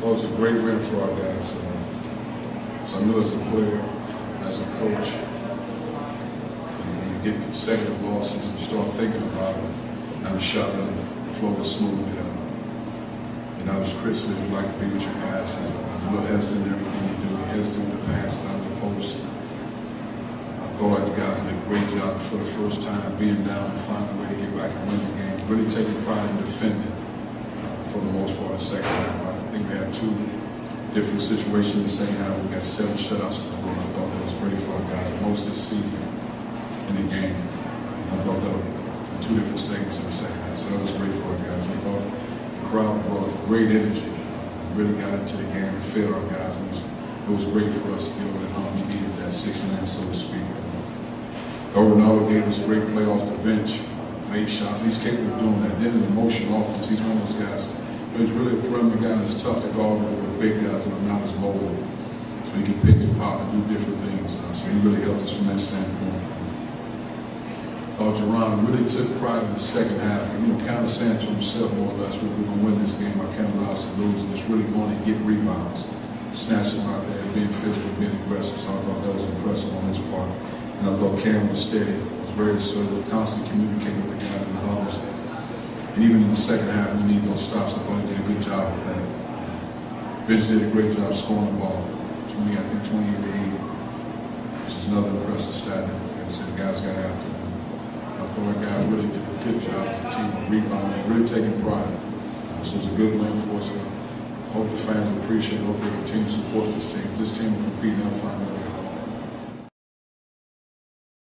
It was a great win for our guys. Uh, so I knew as a player, as a coach, when you get consecutive losses and start thinking about it, now the shot doesn't flow as smoothly. You know, it's Christmas, you like to be with your guys. Uh, you're a little hesitant in everything you do. You're hesitant the pass of the post. I thought like the guys did a great job for the first time being down and finding a way to get back and win the game. Really taking pride in defending for the most part the second half. I think we had two different situations in the second half. We got seven shutouts in a row. I thought that was great for our guys. Most this season in the game. I thought that was two different segments in the second half. So that was great for our guys. I thought the crowd brought great energy. Really got into the game and fed our guys. It was, it was great for us to get over the hump. We needed that six man, so to speak. Uh, Renaldo gave us a great play off the bench. Made shots. He's capable of doing that. Then in the motion offense, he's one of those guys. He's really a perimeter guy and it's tough to guard with, with big guys that are not as mobile. So he can pick and pop and do different things. Uh, so he really helped us from that standpoint. Thought Jeronne really took pride in the second half, you know, kind of saying to himself more or less, we're going to win this game. I can't allow us to lose. And it's really going to get rebounds, snatch them out there, being physical, being aggressive. So I thought that was impressive on his part. And I thought Cam was steady, was very assertive, constantly communicating with the guys in the huddles. And even in the second half, we need those stops. I thought he did a good job with that. Vince did a great job scoring the ball, 20, I think 28 to 8, which is another impressive stat. Like I said, the guys got after it. I thought our guys really did a good job as a team of rebounding, really taking pride. Uh, so it's a good win for us. I hope the fans appreciate it. hope they continue to support this team. This team will compete and